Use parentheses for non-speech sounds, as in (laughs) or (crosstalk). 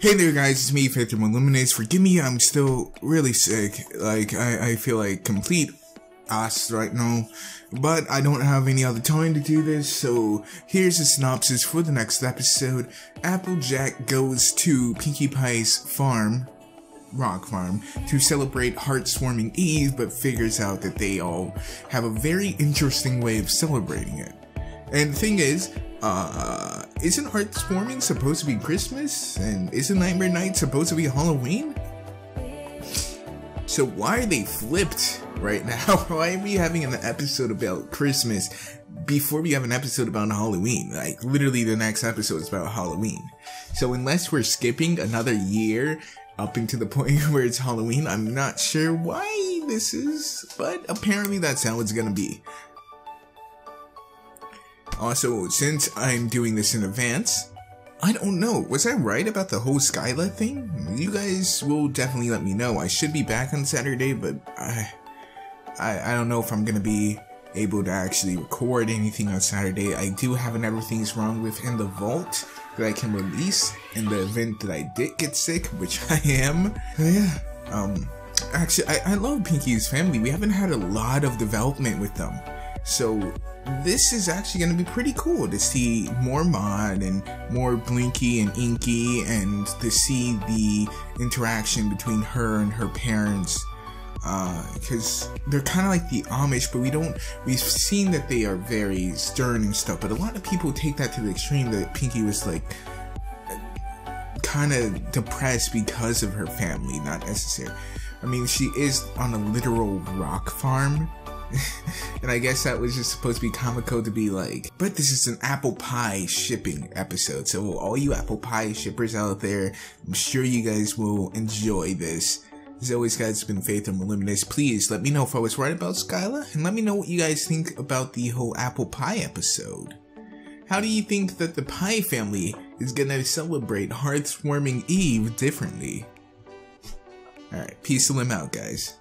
Hey there guys, it's me, Phantom Illuminates. Forgive me, I'm still really sick. Like, I, I feel like complete ass right now. But I don't have any other time to do this, so here's a synopsis for the next episode. Applejack goes to Pinkie Pie's farm, rock farm, to celebrate Hearth's Warming Eve, but figures out that they all have a very interesting way of celebrating it. And the thing is, uh, isn't Hearth's Warming supposed to be Christmas? And isn't Nightmare Night supposed to be Halloween? So why are they flipped right now? (laughs) Why are we having an episode about Christmas before we have an episode about Halloween? Like literally the next episode is about Halloween. So unless we're skipping another year up into the (laughs) point where it's Halloween, I'm not sure why this is, but apparently that's how it's gonna be. Also, since I'm doing this in advance, I don't know. Was I right about the whole Skyla thing? You guys will definitely let me know. I should be back on Saturday, but I, I, I don't know if I'm gonna be able to actually record anything on Saturday. I do have an Everything's Wrong with in the vault that I can release in the event that I did get sick, which (laughs) I am. Yeah, um, actually, I, I love Pinkie's family. We haven't had a lot of development with them. So this is actually going to be pretty cool to see more Maud and more Blinky and Inky and to see the interaction between her and her parents because uh, they're kind of like the Amish, but we don't. We've seen that they are very stern and stuff, but a lot of people take that to the extreme that Pinkie was like kind of depressed because of her family, not necessary. I mean, she is on a literal rock farm, (laughs) and I guess that was just supposed to be comical to be like, but this is an apple pie shipping episode. So all you apple pie shippers out there, I'm sure you guys will enjoy this. As always guys, it's been Faith and Luminous. Please let me know if I was right about Skyla and let me know what you guys think about the whole apple pie episode. How do you think that the Pie family is gonna celebrate Hearth's Warming Eve differently? Alright, peace and out guys.